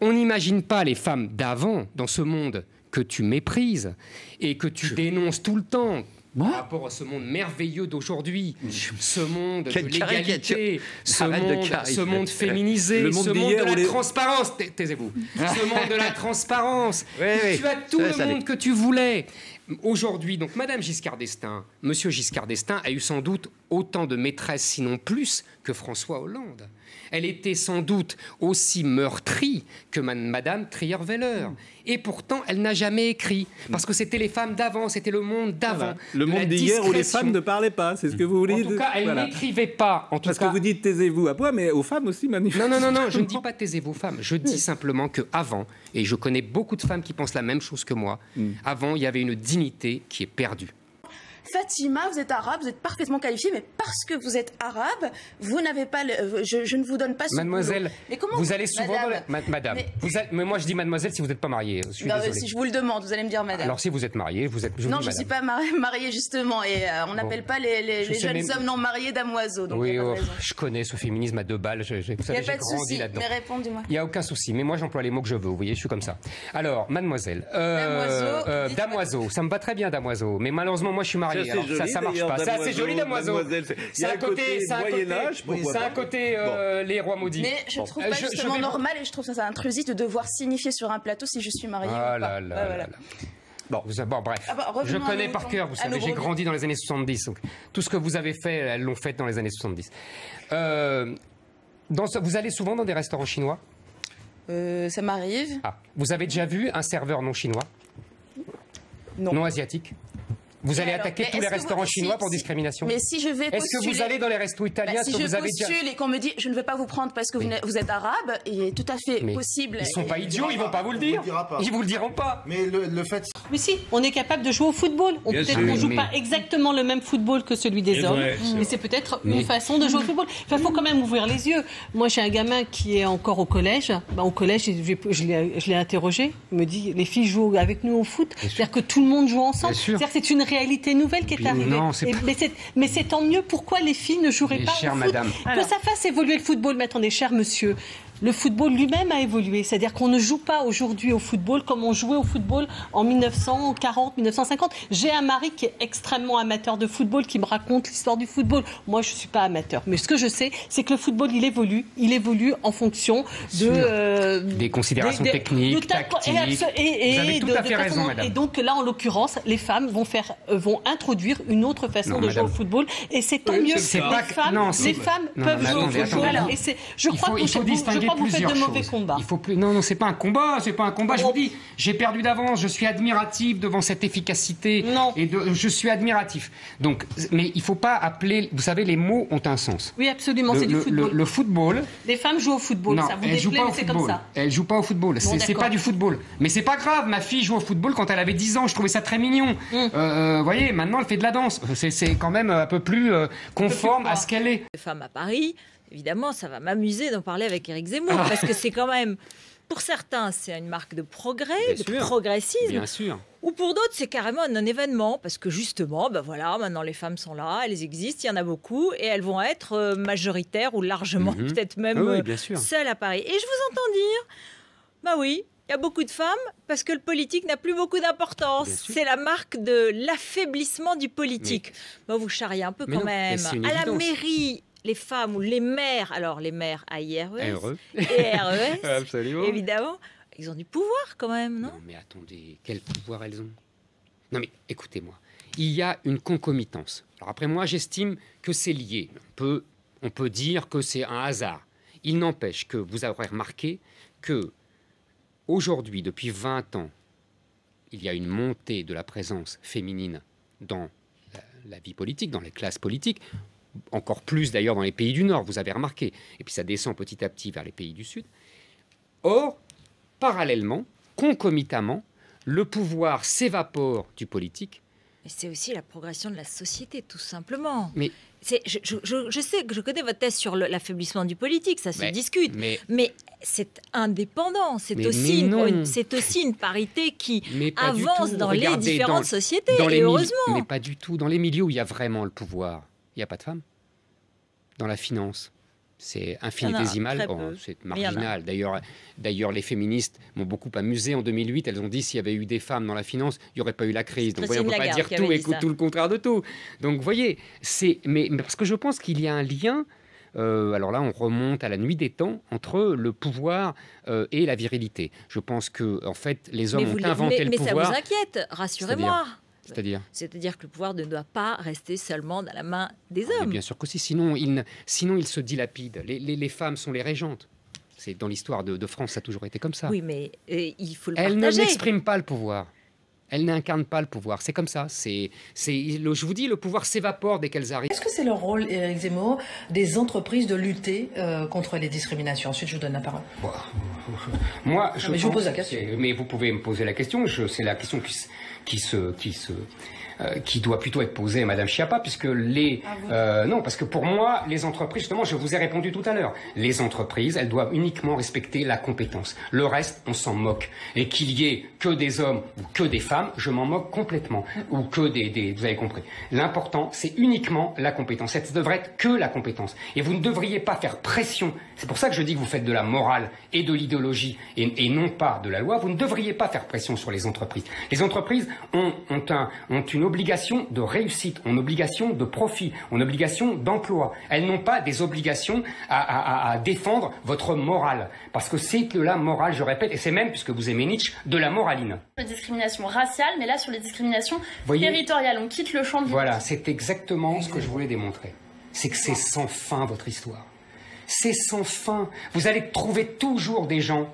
On n'imagine pas les femmes d'avant dans ce monde que tu méprises et que tu dénonces tout le temps par rapport à ce monde merveilleux d'aujourd'hui, ce monde de l'égalité, ce ce monde féminisé, Le monde ce monde de la les- transparence. Tais- Taisez-vous. ce monde de la transparence. Oui, oui. Tu as tout Ça, le ça monde que tu voulais. Aujourd'hui, donc Madame Giscard d'Estaing, Monsieur Giscard d'Estaing a eu sans doute autant de maîtresses, sinon plus, que François Hollande. Elle était sans doute aussi meurtrie que ma- Madame Trierweiler. Et pourtant, elle n'a jamais écrit. Parce que c'était les femmes d'avant, c'était le monde d'avant. Voilà. Le monde d'hier où les femmes ne parlaient pas, c'est ce que vous voulez En dire tout cas, elle Voilà. n'écrivait pas. En tout Parce cas, que vous dites taisez-vous à moi, mais aux femmes aussi, manifestement. non, non, non, non, je ne dis pas taisez vos femmes. Je dis simplement que avant, et je connais beaucoup de femmes qui pensent la même chose que moi, avant, il y avait une dignité qui est perdue. Fatima, vous êtes arabe, vous êtes parfaitement qualifiée, mais parce que vous êtes arabe, vous n'avez pas. le- euh, je, je ne vous donne pas ce Mademoiselle. Mais comment vous allez souvent Madame, dans les- Ma- Madame, Mais- vous allez- mais moi je dis mademoiselle si vous n'êtes pas mariée. Je suis Non, désolé. si je vous le demande, vous allez me dire madame. Alors si vous êtes mariée, vous êtes. Je non, je ne suis pas mari- mariée justement, et euh, on n'appelle pas les, les- Je les sais jeunes même- hommes non mariés damoiseaux. Donc Oui, oh, je connais ce féminisme à deux balles. je- je- vous savez, j'ai grandi là-dedans. mais répondez-moi. Il n'y a aucun souci, mais moi j'emploie les mots que je veux, vous voyez, je suis comme ça. Alors, mademoiselle, euh, Damoiseau, euh, damoiseau, ça me va très bien damoiseau, mais malheureusement moi je suis marié, Alors ça, marche pas. C'est assez joli damoiseau. C'est- un côté c'est un côté, c'est un côté euh, les rois maudits. Mais je trouve Euh, pas justement normal et je trouve ça, intrusif de devoir signifier sur un plateau si je suis mariée Ah ou là pas. là. Bon, vous- bon, bref. Ah bah, je connais par cœur, vous savez, j'ai grandi dans les années 70. Donc, tout ce que vous avez fait, elles l'ont fait dans les années 70. Euh, dans ce- vous allez souvent dans des restaurants chinois? Euh, ça m'arrive. Ah, vous avez déjà vu un serveur non chinois? Non. Non asiatique? Vous allez alors, attaquer tous les vous- restaurants si- chinois pour discrimination Mais si je vais Est-ce que vous allez dans les restos italiens Bah, si que je vous avez postule et qu'on me dit je ne veux pas vous prendre parce que vous êtes arabe, il est tout à fait Mais possible. Ils sont pas idiots, ils vont pas vous le dire. Ils vous le diront pas. Mais le, le fait, Mais si, on est capable de jouer au football. On peut-être qu'on joue Mais- pas exactement le même football que celui des hommes, vrai, mais c'est peut-être Mais- une façon de jouer au football. Il faut quand même ouvrir les yeux. Moi, j'ai un gamin qui est encore au collège. Ben, au collège, je, l'ai interrogé. Il me dit les filles jouent avec nous au foot. C'est-à-dire que tout le monde joue ensemble. C'est-à-dire que c'est une réalité nouvelle qui est arrivée. non, c'est Et- pas- mais c'est mais c'est tant mieux. Pourquoi les filles ne joueraient Mais pas chère au foot madame. Que ça fasse évoluer le football. Mais attendez, cher monsieur. Le football lui-même a évolué, c'est-à-dire qu'on ne joue pas aujourd'hui au football comme on jouait au football en 1940, 1950. J'ai un mari qui est extrêmement amateur de football, qui me raconte l'histoire du football. Moi, je suis pas amateur, mais ce que je sais, c'est que le football, il évolue, il évolue en fonction de euh, Des considérations des- des- techniques, de ta- tactiques. et abso- et- et Vous avez tout de- à de fait façon raison, madame. Et donc là, en l'occurrence, les femmes vont faire, euh, vont introduire une autre façon Non, de madame. jouer au football, et c'est tant Oui, mieux. les pas que- non, les femmes Non, peuvent jouer au football. Et c'est, je il crois faut, que il faut distinguer crois que vous faites de mauvais choses. combats. Il faut plus. Non, non, c'est pas un combat, c'est pas un combat. Je Oh. vous dis, j'ai perdu d'avance. Je suis admiratif devant cette efficacité. Non. Et de, je suis admiratif. Donc, mais il faut pas appeler. Vous savez, les mots ont un sens. Oui, absolument, Le, c'est du football. le- le football. Les femmes jouent au football, non, ça vous elle joue déplaît, pas mais au c'est comme football. ça. Elle joue pas au football. c'est c'est pas du football. Mais c'est pas grave. Ma fille joue au football quand elle avait 10 ans. Je trouvais ça très mignon. Mm. Euh, euh, vous voyez, maintenant elle fait de la danse. C'est- quand même un peu plus euh, conforme à ce qu'elle est. de femmes à Paris, évidemment, ça va m'amuser d'en parler avec Éric Zemmour, parce que c'est quand même, pour certains, c'est une marque de progrès, Bien de sûr. progressisme, Bien sûr. ou pour d'autres, c'est carrément un non-événement, parce que justement, ben voilà, maintenant les femmes sont là, elles existent, il y en a beaucoup, et elles vont être euh, majoritaires ou largement, Mhm. peut-être même Ah oui, euh, bien sûr. seules à Paris. Et je vous entends dire, bah oui. Il y a beaucoup de femmes parce que le politique n'a plus beaucoup d'importance. C'est la marque de l'affaiblissement du politique. Bah, vous charriez un peu Mais quand non, mais même. À la mairie, les femmes ou les maires, alors les maires AIRES Heureux. et RES, Absolument. évidemment, ils ont du pouvoir quand même, non? Non, mais attendez, quel pouvoir elles ont? Non, mais écoutez-moi, il y a une concomitance. Alors après, moi, j'estime que c'est lié. On peut, on peut dire que c'est un hasard. Il n'empêche que vous aurez remarqué que aujourd'hui, depuis 20 ans, il y a une montée de la présence féminine dans la, la vie politique, dans les classes politiques, encore plus d'ailleurs dans les pays du Nord, vous avez remarqué, et puis ça descend petit à petit vers les pays du Sud. Or, parallèlement, concomitamment, le pouvoir s'évapore du politique. Mais c'est aussi la progression de la société, tout simplement. Mais- C'est- je, je- sais que je connais votre thèse sur l'affaiblissement du politique, ça se Mais- discute. Mais, Mais c'est indépendant, c'est aussi, une- c'est aussi une parité qui avance dans Regardez, les différentes dans- sociétés, dans et heureusement. Mais pas du tout. Dans les milieux où il y a vraiment le pouvoir, il n'y a pas de femmes. Dans la finance, c'est infinitésimal, c'est marginal. D'ailleurs, d'ailleurs, les féministes m'ont beaucoup amusé en 2008. Elles ont dit s'il y avait eu des femmes dans la finance, il n'y aurait pas eu la crise. Donc, voyez, on ne peut pas dire tout et tout le contraire de tout. Donc, vous voyez, c'est mais, parce que je pense qu'il y a un lien. Euh, alors là, on remonte à la nuit des temps entre le pouvoir euh, et la virilité. Je pense que, en fait, les hommes ont inventé le pouvoir. Mais ça vous inquiète, rassurez-moi. C'est-à-dire C'est-à-dire que le pouvoir ne doit pas rester seulement dans la main des ah, hommes. bien sûr que si, sinon il, sinon il se dilapide. Les, les, femmes sont les régentes. C'est dans l'histoire de, France, ça a toujours été comme ça. Oui, mais euh, il faut le Elles partager. ne n'expriment pas le pouvoir. Elles n'incarnent pas le pouvoir. C'est comme ça. C'est, c'est, je vous dis, le pouvoir s'évapore dès qu'elles arrivent. Est-ce que c'est le rôle, Eric Zemmour, des entreprises de lutter euh, contre les discriminations? Ensuite, je vous donne la parole. Moi, je, mais je vous pose la question. Mais vous pouvez me poser la question. c'est la question qui, qui se, qui se, qui doit plutôt être posée à Madame Chiappa, puisque les ah euh, non, parce que pour moi, les entreprises, justement, je vous ai répondu tout à l'heure, les entreprises, elles doivent uniquement respecter la compétence. Le reste, on s'en moque. Et qu'il y ait que des hommes ou que des femmes, je m'en moque complètement, ou que des, des vous avez compris. L'important, c'est uniquement la compétence. Ça devrait être que la compétence. Et vous ne devriez pas faire pression. C'est pour ça que je dis que vous faites de la morale et de l'idéologie et, et non pas de la loi. Vous ne devriez pas faire pression sur les entreprises. Les entreprises ont, ont, un, ont une obligation de réussite, ont obligation de profit, ont obligation d'emploi. Elles n'ont pas des obligations à, défendre votre morale. Parce que c'est que la morale, je répète, et c'est même, puisque vous aimez Nietzsche, de la moraline. La discrimination raciale, mais là sur les discriminations territoriales, on quitte le champ de Voilà, c'est exactement ce que je voulais démontrer. C'est que c'est sans fin votre histoire. C'est sans fin. Vous allez trouver toujours des gens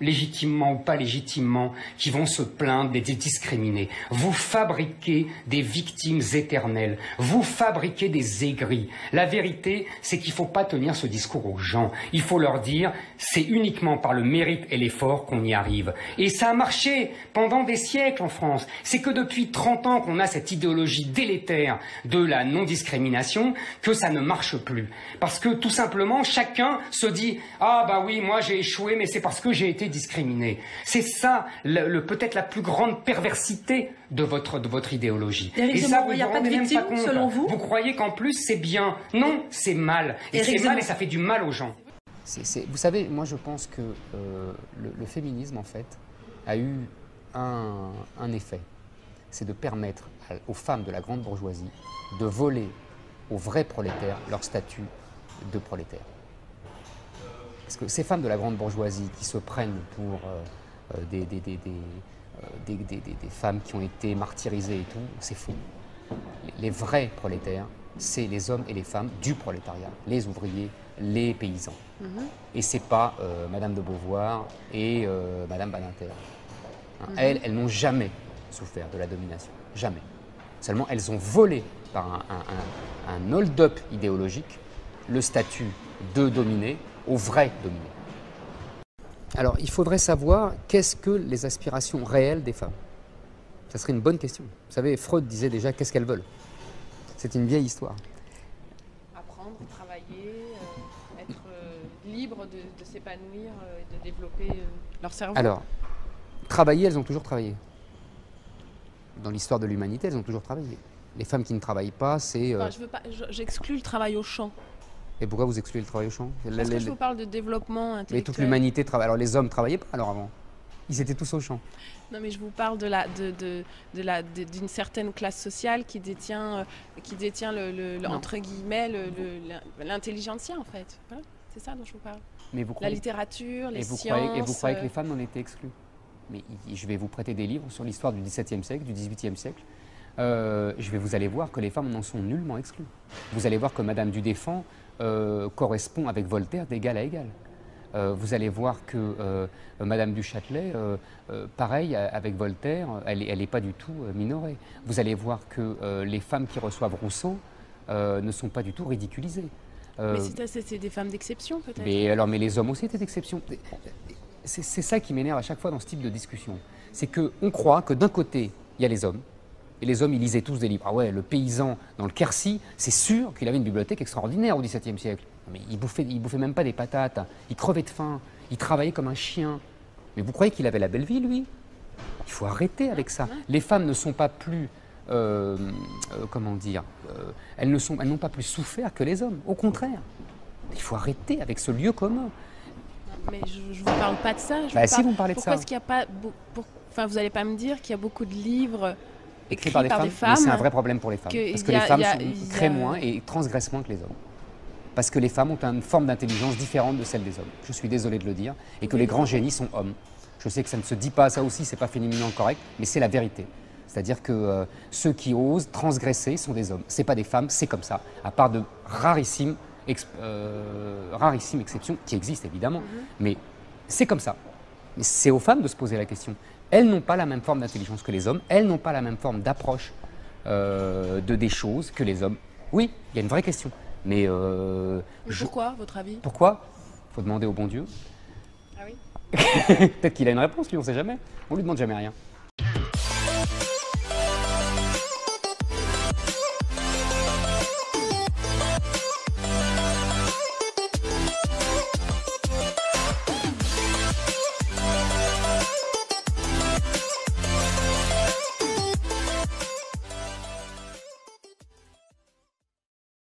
légitimement ou pas légitimement, qui vont se plaindre des discriminés. Vous fabriquez des victimes éternelles. Vous fabriquez des aigris. La vérité, c'est qu'il ne faut pas tenir ce discours aux gens. Il faut leur dire, c'est uniquement par le mérite et l'effort qu'on y arrive. Et ça a marché pendant des siècles en France. C'est que depuis 30 ans qu'on a cette idéologie délétère de la non-discrimination que ça ne marche plus. Parce que tout simplement, chacun se dit, ah bah oui, moi j'ai échoué, mais c'est parce que j'ai été discriminés. C'est ça, le, peut-être la plus grande perversité de votre, de votre idéologie. Et ça, vous il n'y a pas victime, selon vous Vous croyez qu'en plus c'est bien Non, c'est mal. Et c'est mal et ça fait du mal aux gens. vous savez, moi je pense que euh, le, féminisme, en fait, a eu un, un effet. C'est de permettre aux femmes de la grande bourgeoisie de voler aux vrais prolétaires leur statut de prolétaire. Parce que ces femmes de la grande bourgeoisie qui se prennent pour euh, euh, des, des, femmes qui ont été martyrisées et tout, c'est faux. Les, vrais prolétaires, c'est les hommes et les femmes du prolétariat, les ouvriers, les paysans. Et mhm. ce Et c'est pas euh, Madame de Beauvoir et Madame Badinter. Hein, mhm. Elles, elles n'ont jamais souffert de la domination. Jamais. Seulement, elles ont volé par un, un hold-up idéologique le statut de dominé au vrai dominé. Alors, il faudrait savoir qu'est-ce que les aspirations réelles des femmes? Ça serait une bonne question. Vous savez, Freud disait déjà qu'est-ce qu'elles veulent. C'est une vieille histoire. Apprendre, travailler, euh, être euh, libre de, s'épanouir euh, et de développer leur cerveau. Alors, travailler, elles ont toujours travaillé. Dans l'histoire de l'humanité, elles ont toujours travaillé. Les femmes qui ne travaillent pas, c'est. J'exclus le travail au champ. Et pourquoi vous excluez le travail au champ Parce que je vous parle de développement intellectuel. Mais toute l'humanité travaille. Alors les hommes travaillaient pas alors avant Ils étaient tous au champ. Non, mais je vous parle de la, de, de, de la, d'une certaine classe sociale qui détient, euh, qui détient le, entre guillemets, l'intelligentsia en fait. c'est ça dont je vous parle. Mais vous croyez... La littérature, les et vous sciences. Croyez, et vous croyez que les femmes en étaient exclues? Mais je vais vous prêter des livres sur l'histoire du XVIIe siècle, du XVIIIe siècle. Euh, je vais vous allez voir que les femmes en sont nullement exclues. Vous allez voir que Madame du Défend euh, correspond avec Voltaire d'égal à égal. Euh, vous allez voir que euh, Madame du Châtelet, pareil avec Voltaire, elle n'est pas du tout minorée. Vous allez voir que les femmes qui reçoivent Rousseau ne sont pas du tout ridiculisées. mais c'est des femmes d'exception peut-être? Mais, alors, mais les hommes aussi étaient d'exception. C'est ça qui m'énerve à chaque fois dans ce type de discussion. C'est qu'on croit que d'un côté, il y a les hommes, et les hommes, ils lisaient tous des livres. Ah ouais, le paysan dans le Quercy, c'est sûr qu'il avait une bibliothèque extraordinaire au XVIIe siècle. Mais il bouffait, il bouffait même pas des patates. Il crevait de faim. Il travaillait comme un chien. Mais vous croyez qu'il avait la belle vie, lui? Il faut arrêter avec ça. Les femmes ne sont pas plus, euh, euh, comment dire, euh, elles ne sont, elles n'ont pas plus souffert que les hommes. Au contraire. Il faut arrêter avec ce lieu commun. Mais je ne vous parle pas de ça. Je bah, si vous me parlez de ça. Pourquoi est-ce qu'il n'y a pas. Enfin, vous n'allez pas me dire qu'il y a beaucoup de livres écrits par, des, femmes, c'est un vrai problème pour les femmes. parce que les femmes créent moins et transgressent moins que les hommes. Parce que les femmes ont une forme d'intelligence différente de celle des hommes. Je suis désolé de le dire. Et que les grands génies sont hommes. Je sais que ça ne se dit pas ça aussi, c'est pas féminin correct, mais c'est la vérité. C'est-à-dire que euh, ceux qui osent transgresser sont des hommes. C'est pas des femmes, c'est comme ça. À part de rarissimes, euh, rarissimes exceptions qui existent évidemment, mhm. mais c'est comme ça. Mais c'est aux femmes de se poser la question. Elles n'ont pas la même forme d'intelligence que les hommes. Elles n'ont pas la même forme d'approche euh, de des choses que les hommes. Oui, il y a une vraie question. Mais, pourquoi, votre avis? Pourquoi? Il faut demander au bon Dieu. Ah oui Peut-être qu'il a une réponse, lui, on ne sait jamais. On lui demande jamais rien.